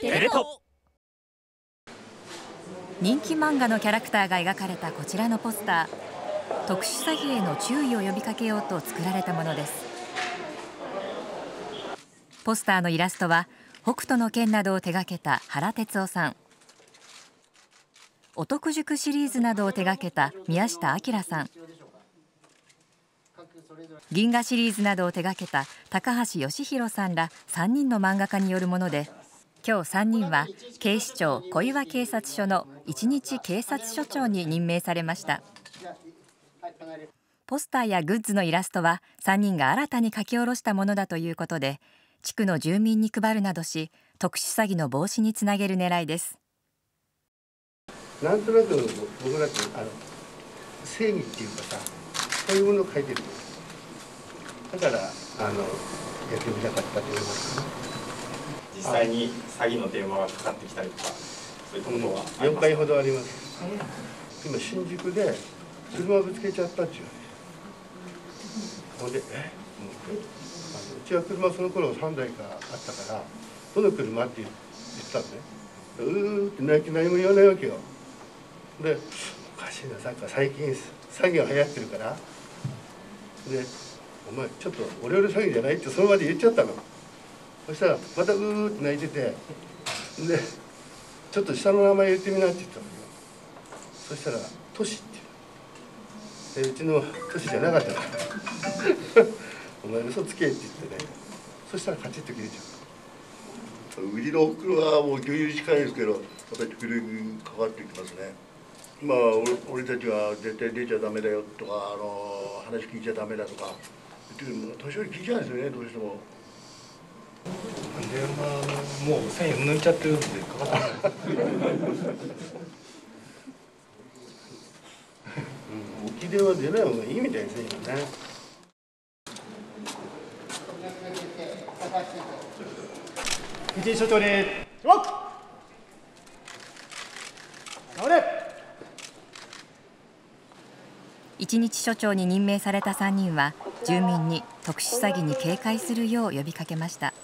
テレ東人気漫画のキャラクターが描かれたこちらのポスター。特殊詐欺への注意を呼びかけようと作られたものです。ポスターのイラストは北斗の拳などを手掛けた原哲夫さん。お得塾シリーズなどを手掛けた宮下明さん。銀河シリーズなどを手掛けた高橋義弘さんら3人の漫画家によるもので今日3人は警視庁小岩警察署の一日警察署長に任命されました。ポスターやグッズのイラストは3人が新たに書き下ろしたものだということで地区の住民に配るなどし特殊詐欺の防止につなげる狙いです。なんとなく僕だってあの正義っていうかさそういうものを書いてる。だからあのやってみたかったと思いますね。実際に詐欺の電話がかかってきたりとかそういったことはあります。回ほどあります。今新宿で車ぶつけちゃったっていう。ほんでえ？もうあのうちは車その頃3台かあったからどの車って言ってたのねうーって泣き何も言わないわけよ。でおかしいなさっき最近詐欺が流行ってるから。でお前ちょっと俺より詐欺じゃないってその場で言っちゃったの。そしたらまたうーって泣いててでちょっと下の名前言ってみなって言ったのよ。そしたら「トシ」って言う。でうちのトシじゃなかったから「お前嘘つけ」って言ってね。そしたらカチッと切れちゃう。ちのおふくろはもう女優近いですけど、やっぱり時々かかってきますね。まあ、俺俺たちは絶対出ちゃダメだよとか、あの話聞いちゃダメだとかっても年寄り聞いちゃうんですよね、どうしても。電話もう線抜いちゃってるんでかかってないうん置き電話出ない方がいいみたいですね今ね一日所長に注目倒れ一日署長に任命された3人は住民に特殊詐欺に警戒するよう呼びかけました。